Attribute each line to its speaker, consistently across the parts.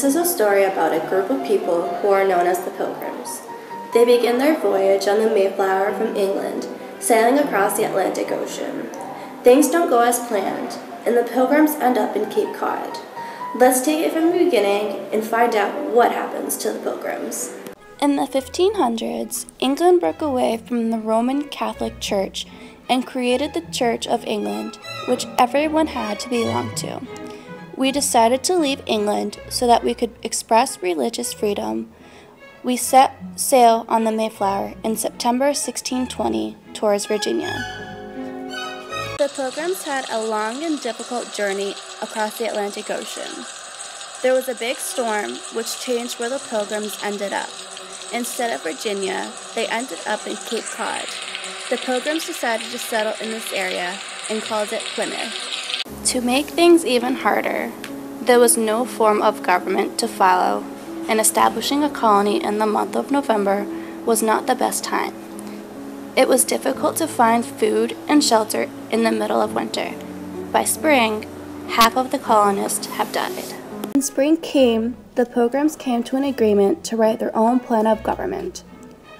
Speaker 1: This is a story about a group of people who are known as the Pilgrims. They begin their voyage on the Mayflower from England, sailing across the Atlantic Ocean. Things don't go as planned, and the Pilgrims end up in Cape Cod. Let's take it from the beginning and find out what happens to the Pilgrims.
Speaker 2: In the 1500s, England broke away from the Roman Catholic Church and created the Church of England, which everyone had to belong to. We decided to leave England so that we could express religious freedom. We set sail on the Mayflower in September 1620 towards Virginia. The Pilgrims had a long and difficult journey across the Atlantic Ocean. There was a big storm which changed where the Pilgrims ended up. Instead of Virginia, they ended up in Cape Cod. The Pilgrims decided to settle in this area and called it Plymouth. To make things even harder, there was no form of government to follow, and establishing a colony in the month of November was not the best time. It was difficult to find food and shelter in the middle of winter. By spring, half of the colonists have died. When spring came, the Pilgrims came to an agreement to write their own plan of government.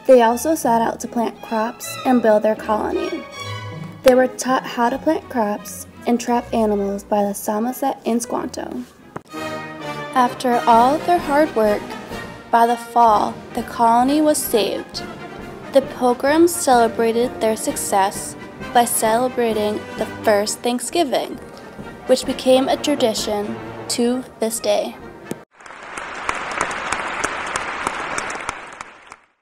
Speaker 2: They also set out to plant crops and build their colony. They were taught how to plant crops and trap animals by the Samoset and Squanto. After all their hard work, by the fall, the colony was saved. The Pilgrims celebrated their success by celebrating the first Thanksgiving, which became a tradition to this day.